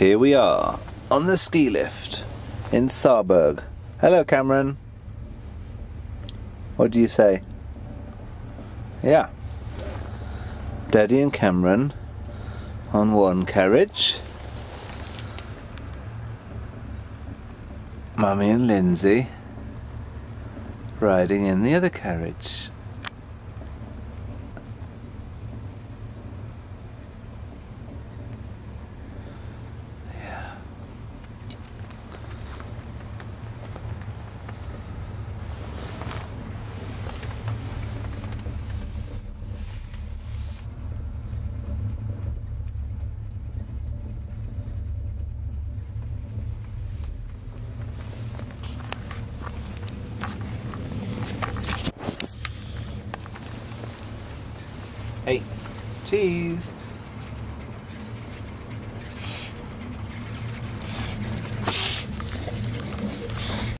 Here we are on the ski lift in Saarburg. Hello, Cameron. What do you say? Yeah. Daddy and Cameron on one carriage. Mummy and Lindsay riding in the other carriage. Hey, cheese.